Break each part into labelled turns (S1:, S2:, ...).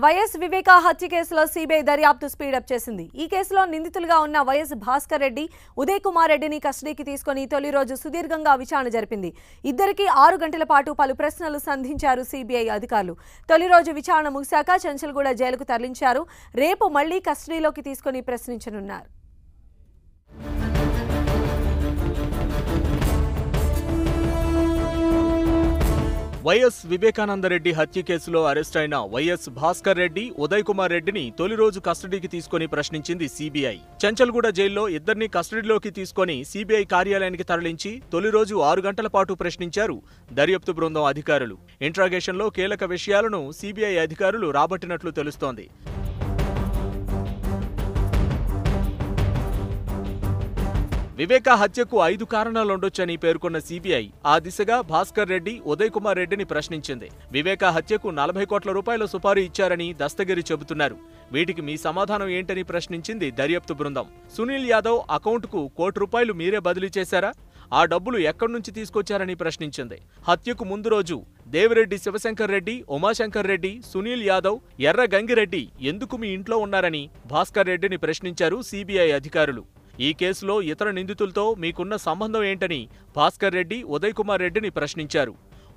S1: YS వివేక హత్య కేసులో CBI దర్యాప్తు స్పీడప్ చేసింది. ఈ కేసులో నిందితులుగా ఉన్న వైఎస్ భాస్కర్ రెడ్డి ఉదయ్ కుమార్ రెడ్డిని కస్టడీకి తీసుకుని తొలి రోజు సుదీర్ఘంగా విచారణ జరిపింది. ఇద్దరికి ఆరు గంటల పాటు పలు ప్రశ్నలు సంధించారు సిబిఐ అధికారులు. తొలి రోజు విచారణ ముగిశాక చంచల్గూడ జైలుకు తరలించారు. రేపు మళ్ళీ కస్టడీలోకి తీసుకుని ప్రశ్నించనున్నారు.
S2: వైఎస్ వివేకానందరెడ్డి హత్య కేసులో అరెస్ట్ అయిన వైఎస్ భాస్కర్ రెడ్డి ఉదయ్ కుమార్ రెడ్డిని తొలి రోజు కస్టడీకి తీసుకొని ప్రశ్నించింది సీబీఐ. చంచల్గూడ జైల్లో ఇద్దరిని కస్టడీలోకి తీసుకొని సీబీఐ కార్యాలయానికి తరలించి తొలి రోజు ఆరు గంటల పాటు ప్రశ్నించారు దర్యాప్తు బృందం అధికారులు. ఇంట్రాగేషన్లో కీలక విషయాలను సీబీఐ అధికారులు రాబట్టినట్లు తెలుస్తోంది. వివేక హత్యకు ఐదు కారణాలుండొచ్చని పేర్కొన్న సిబిఐ ఆ దిశగా భాస్కర్ రెడ్డి ఉదయ్ కుమార్ రెడ్డిని ప్రశ్నించింది. వివేక హత్యకు నలభై కోట్ల రూపాయల సుపారీ ఇచ్చారని దస్తగిరి చెబుతున్నారు. వీటికి మీ సమాధానం ఏంటని ప్రశ్నించింది దర్యాప్తు బృందం. సునీల్ యాదవ్ అకౌంట్కు కోటి రూపాయలు మీరే బదిలీ చేశారా? ఆ డబ్బులు ఎక్కడి నుంచి తీసుకొచ్చారని ప్రశ్నించింది. హత్యకు ముందు రోజు దేవిరెడ్డి శివశంకర్ రెడ్డి ఉమాశంకర్ రెడ్డి సునీల్ యాదవ్ ఎర్ర గంగిరెడ్డి ఎందుకు మీ ఇంట్లో ఉన్నారని భాస్కర్ రెడ్డిని ప్రశ్నించారు సిబిఐ అధికారులు. ఈ కేసులో ఇతర నిందితులతో మీకున్న సంబంధం ఏంటని భాస్కర్ రెడ్డి ఉదయ్ కుమార్ రెడ్డిని ప్రశ్నించారు.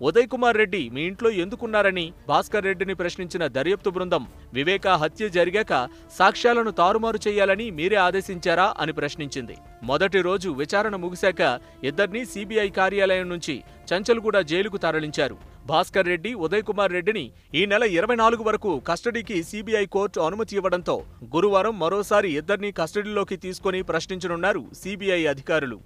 S2: ఉదయ్ కుమార్ రెడ్డి మీ ఇంట్లో ఎందుకున్నారని భాస్కర్ రెడ్డిని ప్రశ్నించిన దర్యాప్తు బృందం వివేక హత్య జరిగాక సాక్ష్యాలను తారుమారు చేయాలని మీరే ఆదేశించారా అని ప్రశ్నించింది. మొదటి రోజు విచారణ ముగిశాక ఇద్దరినీ సీబీఐ కార్యాలయం నుంచి చంచల్గూడ జైలుకు తరలించారు. భాస్కర్ రెడ్డి ఉదయ్ కుమార్ రెడ్డిని ఈ నెల ఇరవై నాలుగు వరకు కస్టడీకి సిబిఐ కోర్టు అనుమతి ఇవ్వడంతో గురువారం మరోసారి ఇద్దరిని కస్టడీలోకి తీసుకొని ప్రశ్నించనున్నారు సిబిఐ అధికారులు.